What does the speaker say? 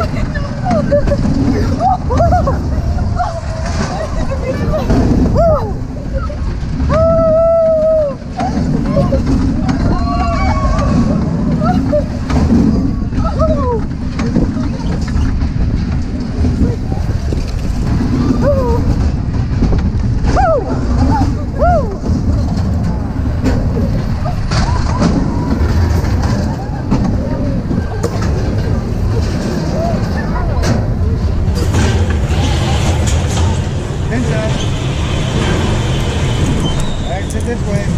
Look at the Attention. Exit this way.